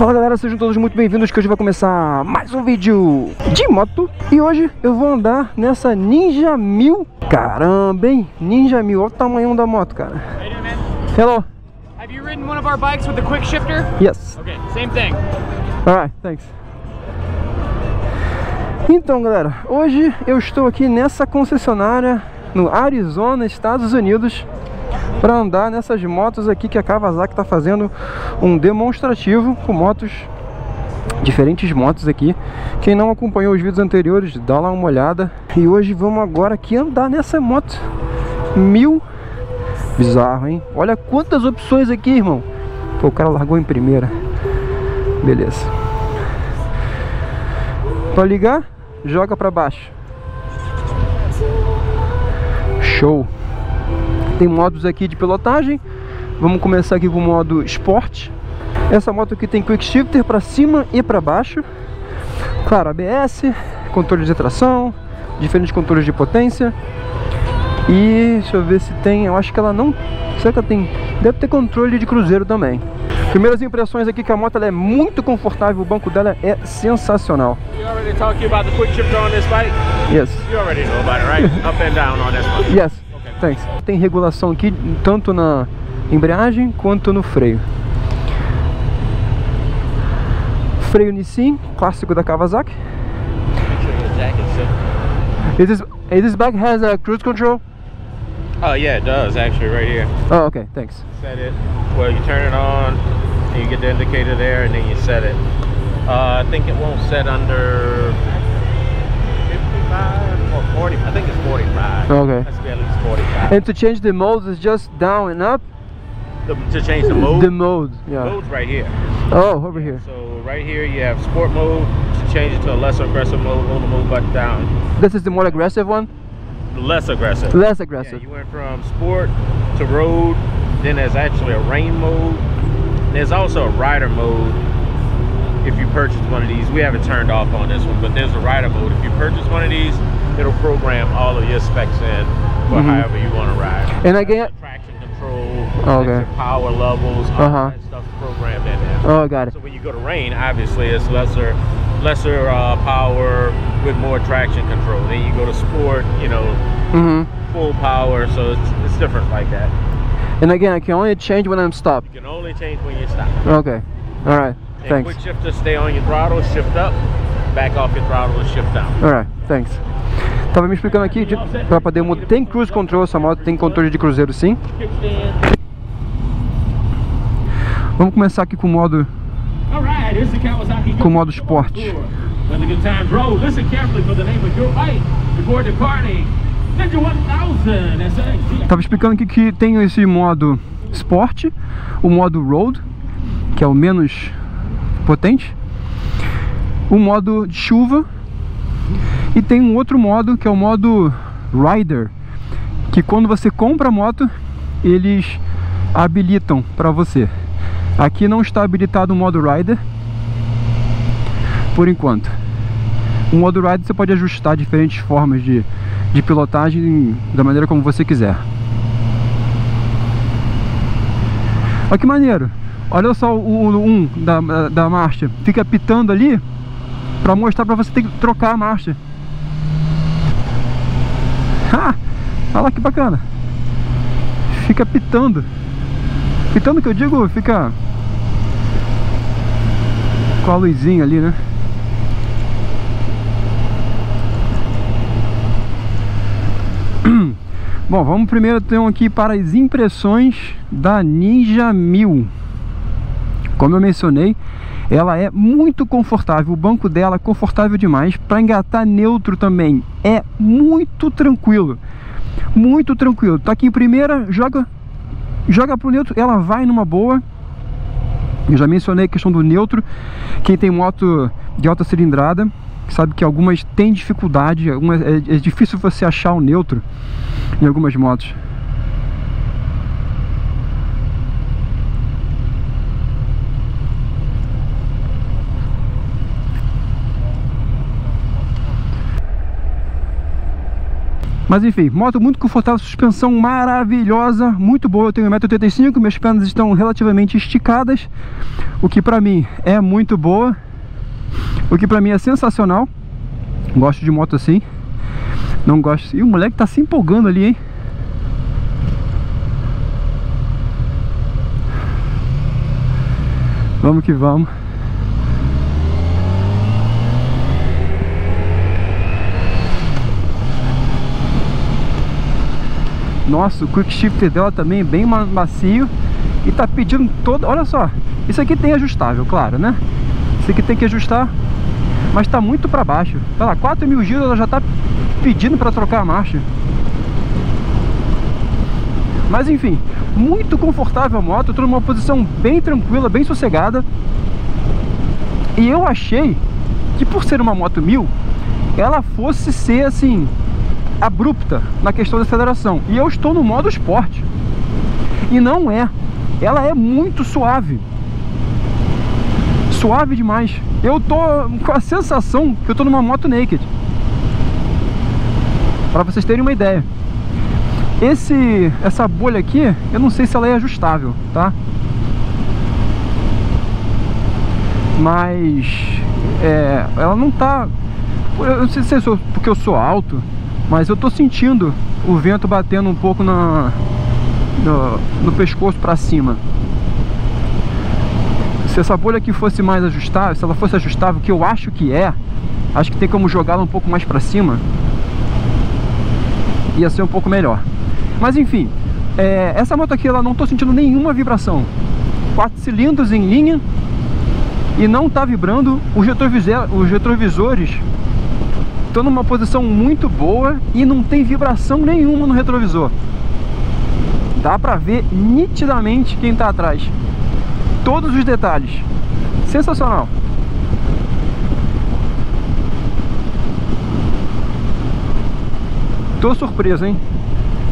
Fala galera, sejam todos muito bem-vindos que hoje vai começar mais um vídeo de moto E hoje eu vou andar nessa Ninja 1000 Caramba, hein? Ninja 1000, olha o tamanho da moto, cara? Hello Have you ridden one of our bikes with the quick shifter? Yes Okay, same thing. Alright, thanks Então galera, hoje eu estou aqui nessa concessionária no Arizona, Estados Unidos para andar nessas motos aqui que a Kawasaki está fazendo um demonstrativo com motos diferentes motos aqui. Quem não acompanhou os vídeos anteriores dá lá uma olhada. E hoje vamos agora aqui andar nessa moto. Mil. Bizarro hein? Olha quantas opções aqui irmão. Pô, o cara largou em primeira. Beleza. Para ligar joga para baixo. Show tem modos aqui de pilotagem. Vamos começar aqui com o modo Sport. Essa moto aqui tem Quick Shifter para cima e para baixo. Claro, ABS, controle de tração, diferentes controles de potência. E deixa eu ver se tem, eu acho que ela não, será que ela tem, deve ter controle de cruzeiro também. Primeiras impressões aqui que a moto é muito confortável, o banco dela é sensacional. You already talked about the quick shifter on this bike? Yes. You already know about it, right? Up and down on this one. Yes. Thanks. Tem regulação aqui tanto na embreagem quanto no freio. Freio Nissin, clássico da Kawasaki. Is this, is this bike has a cruise control? Oh yeah, it does actually right here. Oh, okay, thanks. Set it. Well, you turn it on, and you get the indicator there, and then you set it. Uh, I think it won't set under 55 or 40. I think it's 45. Okay. Has to be at least 45. And to change the modes is just down and up? The- to change the mode, The mode, yeah. mode's right here. Oh, over here. So right here you have sport mode. To change it to a less aggressive mode, hold the mode button down. This is the more aggressive one? Less aggressive. Less Yeah, aggressive. you went from sport to road. Then there's actually a rain mode. There's also a rider mode. If you purchase one of these, we haven't turned off on this one, but there's a rider mode. If you purchase one of these, it'll program all of your specs in for Mhm. however you want to ride. And again, Traction control, Okay. power levels, all Uh-huh. that stuff programmed in there. oh, got it. So when you go to rain, obviously it's lesser, lesser uh, power with more traction control. Then you go to sport, you know, Mm-hmm. full power. So it's, it's different like that. And again, I can only change when I'm stopped. You can only change when you stop. Okay. Alright, And thanks. quick shifter, stay on your throttle, shift up, back off your throttle and shift down. Alright, thanks. Tava me explicando aqui de, pra poder mudar. Tem cruise control essa moto, tem controle de cruzeiro sim. Vamos começar aqui com o modo com o modo esporte. When the good times roll, listen carefully for the name of your bike before departing. Ninja 1000 SX. Tava explicando aqui que tem esse modo esporte, o modo road, que é o menos potente, o modo de chuva e tem um outro modo que é o modo rider, que quando você compra a moto, eles habilitam para você. Aqui não está habilitado o modo rider por enquanto. O modo rider você pode ajustar diferentes formas de, de pilotagem da maneira como você quiser. Olha que maneiro. Olha só o 1 um da, da marcha. Fica pitando ali para mostrar para você ter que trocar a marcha. Ha! Olha lá que bacana. Fica pitando. Pitando que eu digo, fica com a luzinha ali, né? Bom, vamos primeiro então aqui para as impressões da Ninja 1000. Como eu mencionei, ela é muito confortável, o banco dela é confortável demais. Para engatar neutro também é muito tranquilo, muito tranquilo. Tá aqui em primeira, joga, joga pro neutro, ela vai numa boa. Eu já mencionei a questão do neutro. Quem tem moto de alta cilindrada sabe que algumas têm dificuldade, algumas, é, é difícil você achar o neutro em algumas motos. Mas enfim, moto muito confortável, suspensão maravilhosa, muito boa. Eu tenho 1,85m, minhas pernas estão relativamente esticadas, o que pra mim é muito boa, o que pra mim é sensacional. Gosto de moto assim, não gosto... E o moleque tá se empolgando ali, hein? Vamos que vamos. Nossa, o quick shifter dela também bem macio. E tá pedindo todo... Olha só, isso aqui tem ajustável, claro, né? Isso aqui tem que ajustar Mas tá muito pra baixo. Olha lá, 4 mil giros ela já tá pedindo pra trocar a marcha. Mas enfim, muito confortável a moto tô numa posição bem tranquila, bem sossegada. E eu achei que por ser uma moto mil Ela fosse ser assim abrupta na questão da aceleração. E eu estou no modo esporte. E não é. Ela é muito suave. Suave demais. Eu tô com a sensação que eu tô numa moto naked. Para vocês terem uma ideia. Esse, essa bolha aqui, eu não sei se ela é ajustável, tá? Mas é, ela não tá... Eu não sei se é porque eu sou alto mas eu tô sentindo o vento batendo um pouco na, no, no pescoço para cima. Se essa bolha aqui fosse mais ajustável, se ela fosse ajustável, que eu acho que é, acho que tem como jogá-la um pouco mais para cima, ia ser um pouco melhor. Mas enfim, é, essa moto aqui, ela não tô sentindo nenhuma vibração. Quatro cilindros em linha e não tá vibrando. Os, retrovisor, os retrovisores Estou numa posição muito boa e não tem vibração nenhuma no retrovisor. Dá pra ver nitidamente quem tá atrás. Todos os detalhes. Sensacional. Tô surpreso, hein?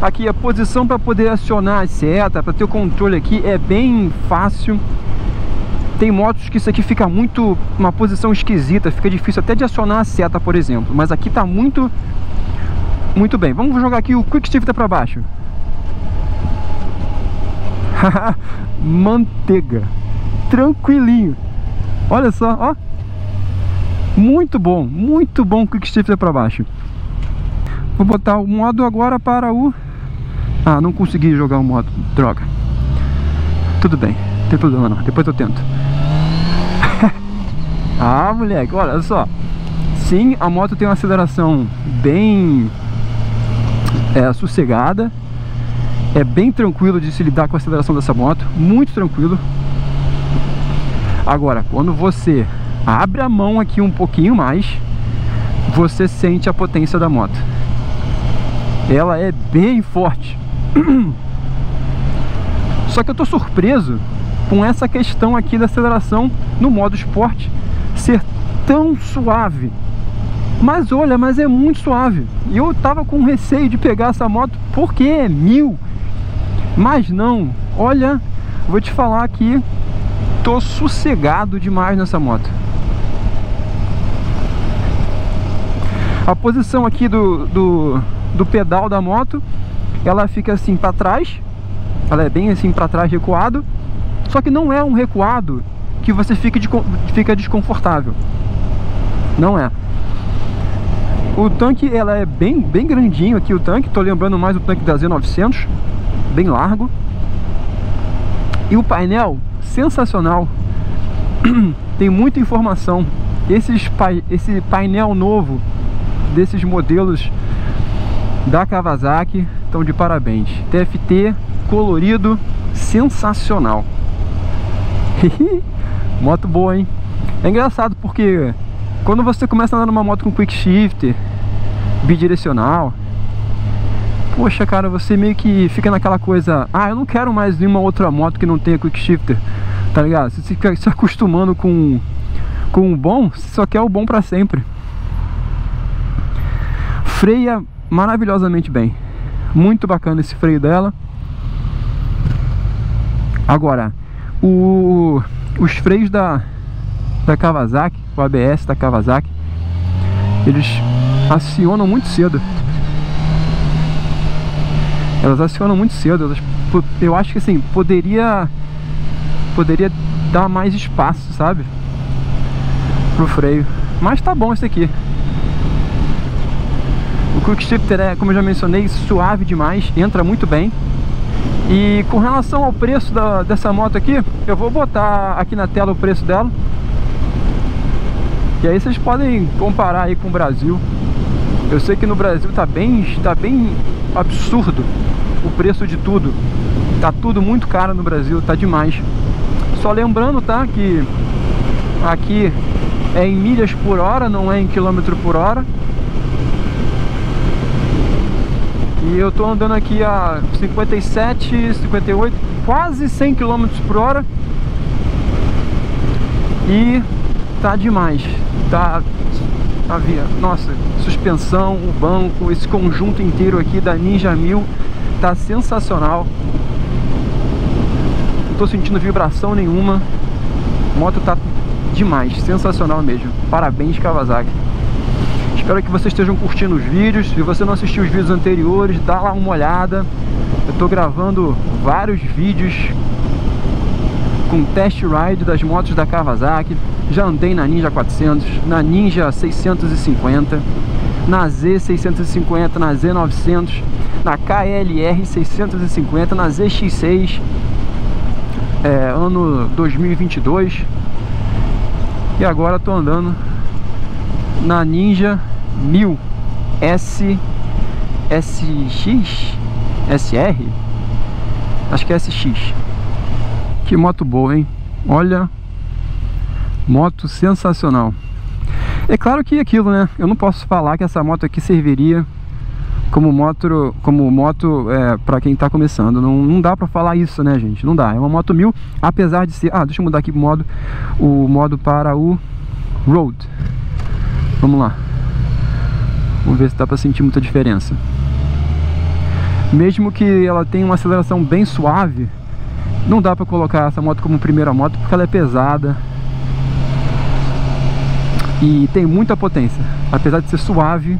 Aqui a posição para poder acionar a seta, para ter o controle aqui é bem fácil. Tem motos que isso aqui fica muito uma posição esquisita, fica difícil até de acionar a seta, por exemplo. Mas aqui tá muito, muito bem. Vamos jogar aqui o Quick Shifter para baixo. Manteiga. Tranquilinho. Olha só, ó. Muito bom, muito bom Quick Shifter para baixo. Vou botar o modo agora para o... Ah, não consegui jogar o modo, droga. Tudo bem, tem problema não, depois eu tento. Ah, moleque, olha só. Sim, a moto tem uma aceleração bem é, sossegada. É bem tranquilo de se lidar com a aceleração dessa moto. Muito tranquilo. Agora, quando você abre a mão aqui um pouquinho mais, você sente a potência da moto. Ela é bem forte. Só que eu tô surpreso com essa questão aqui da aceleração no modo esporte ser tão suave. Mas olha, mas é muito suave. E eu tava com receio de pegar essa moto porque é mil. Mas não, olha, vou te falar aqui, tô sossegado demais nessa moto. A posição aqui do, do, do pedal da moto, ela fica assim para trás, ela é bem assim para trás recuado, só que não é um recuado que você fica, de, fica desconfortável. Não é. O tanque, ela é bem, bem grandinho aqui o tanque. Tô lembrando mais o tanque da Z900. Bem largo. E o painel, sensacional. Tem muita informação. Esses, esse painel novo desses modelos da Kawasaki estão de parabéns. TFT colorido, sensacional. Moto boa, hein? É engraçado porque quando você começa a andar numa moto com quick shifter, bidirecional, poxa, cara, você meio que fica naquela coisa, ah, eu não quero mais nenhuma outra moto que não tenha quick shifter, tá ligado? Você fica se acostumando com, com o bom, você só quer o bom pra sempre. Freia maravilhosamente bem. Muito bacana esse freio dela. Agora, o os freios da, da Kawasaki, o ABS da Kawasaki, eles acionam muito cedo. Elas acionam muito cedo. Elas, eu acho que assim, poderia. Poderia dar mais espaço, sabe? Pro freio. Mas tá bom esse aqui. O Quick Shifter é, como eu já mencionei, suave demais, entra muito bem. E com relação ao preço da, dessa moto aqui, eu vou botar aqui na tela o preço dela. E aí vocês podem comparar aí com o Brasil. Eu sei que no Brasil tá bem, tá bem absurdo o preço de tudo. Tá tudo muito caro no Brasil, tá demais. Só lembrando, tá, que aqui é em milhas por hora, não é em quilômetro por hora. E eu tô andando aqui a 57, 58, quase 100 km por hora. E tá demais. Tá, tá via. Nossa, suspensão, o banco, esse conjunto inteiro aqui da Ninja 1000 tá sensacional. Não tô sentindo vibração nenhuma. A moto tá demais, sensacional mesmo. Parabéns Kawasaki. Espero que vocês estejam curtindo os vídeos. Se você não assistiu os vídeos anteriores, dá lá uma olhada. Eu estou gravando vários vídeos com test ride das motos da Kawasaki. Já andei na Ninja 400, na Ninja 650, na Z650, na Z900, na KLR 650, na ZX6, é, ano 2022. E agora estou andando na Ninja 1000 S SX SR acho que é SX que moto boa hein? Olha moto sensacional. É claro que aquilo né? Eu não posso falar que essa moto aqui serviria como moto como moto é, para quem está começando. Não, não dá para falar isso né gente? Não dá. É uma moto mil apesar de ser ah deixa eu mudar aqui o modo o modo para o road. Vamos lá Vamos ver se dá para sentir muita diferença. Mesmo que ela tenha uma aceleração bem suave, não dá para colocar essa moto como primeira moto porque ela é pesada e tem muita potência. Apesar de ser suave,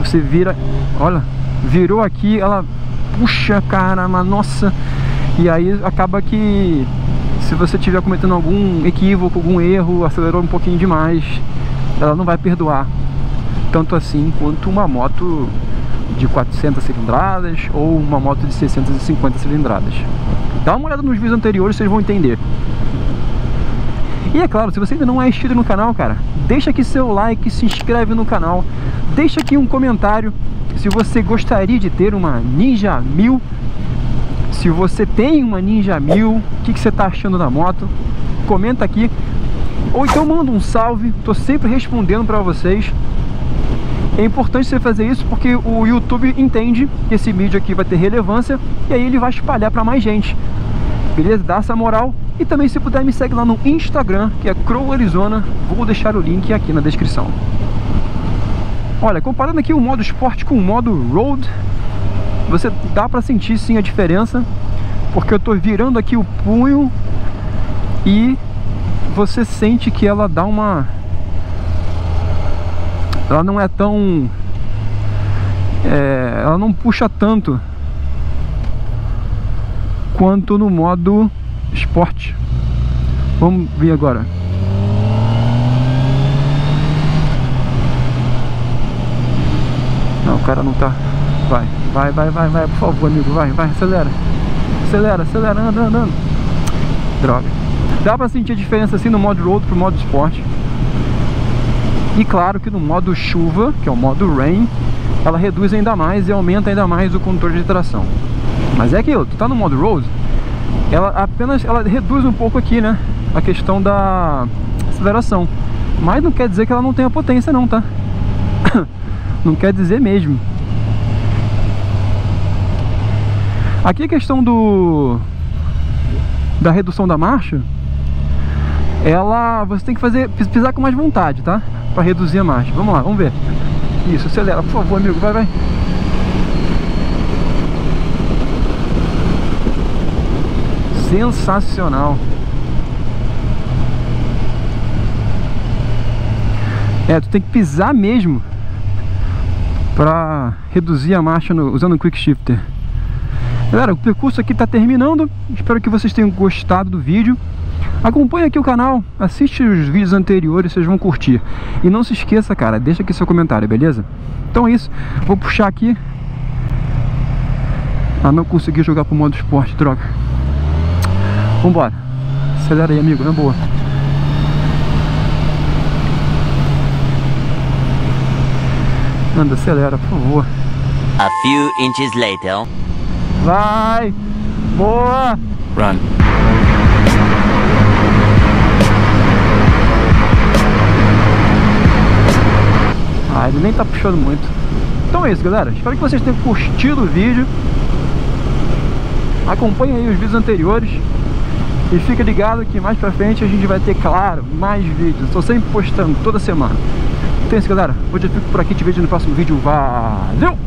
você vira, olha, virou aqui, ela puxa, caramba, nossa. E aí acaba que se você estiver cometendo algum equívoco, algum erro, acelerou um pouquinho demais, ela não vai perdoar tanto assim quanto uma moto de 400 cilindradas ou uma moto de 650 cilindradas. Dá uma olhada nos vídeos anteriores, vocês vão entender. E é claro, se você ainda não é inscrito no canal, cara, deixa aqui seu like, se inscreve no canal, deixa aqui um comentário se você gostaria de ter uma Ninja 1000, se você tem uma Ninja 1000, o que, que você está achando da moto, comenta aqui, ou então manda um salve, estou sempre respondendo para vocês, é importante você fazer isso porque o YouTube entende que esse vídeo aqui vai ter relevância e aí ele vai espalhar para mais gente. Beleza? Dá essa moral. E também se puder me segue lá no Instagram, que é Crow Arizona. Vou deixar o link aqui na descrição. Olha, comparando aqui o modo esporte com o modo road, você dá para sentir sim a diferença, porque eu tô virando aqui o punho e você sente que ela dá uma ela não é tão é, ela não puxa tanto quanto no modo esporte. Vamos ver agora. Não o cara não tá. Vai vai vai vai vai por favor amigo vai vai acelera. Acelera acelera anda andando droga. Dá pra sentir a diferença assim no modo road pro modo esporte e claro que no modo chuva, que é o modo rain, ela reduz ainda mais e aumenta ainda mais o controle de tração. Mas é aquilo, tu tá no modo road, ela apenas ela reduz um pouco aqui, né? A questão da aceleração. Mas não quer dizer que ela não tenha potência não, tá? não quer dizer mesmo. Aqui a questão do da redução da marcha, ela você tem que fazer pisar com mais vontade, tá? para reduzir a marcha. Vamos lá, vamos ver. Isso, acelera, por favor, amigo, vai, vai. Sensacional. É, tu tem que pisar mesmo para reduzir a marcha no, usando o Quick Shifter. Galera, o percurso aqui está terminando. Espero que vocês tenham gostado do vídeo. Acompanhe aqui o canal, assiste os vídeos anteriores, vocês vão curtir. E não se esqueça, cara, deixa aqui seu comentário, beleza? Então é isso, vou puxar aqui. Ah, não consegui jogar pro modo esporte, droga. Vambora. Acelera aí, amigo, na boa. Anda, acelera, por favor. A few inches later. Vai! Boa! Run. Nem tá puxando muito. Então é isso, galera. Espero que vocês tenham curtido o vídeo. Acompanhe aí os vídeos anteriores. E fica ligado que mais pra frente a gente vai ter, claro, mais vídeos. Estou sempre postando toda semana. Então é isso, galera. Hoje eu fico por aqui. Te vejo no próximo vídeo. Valeu!